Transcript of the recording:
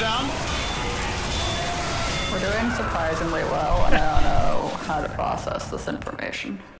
down. We're doing surprisingly well, and I don't know how to process this information.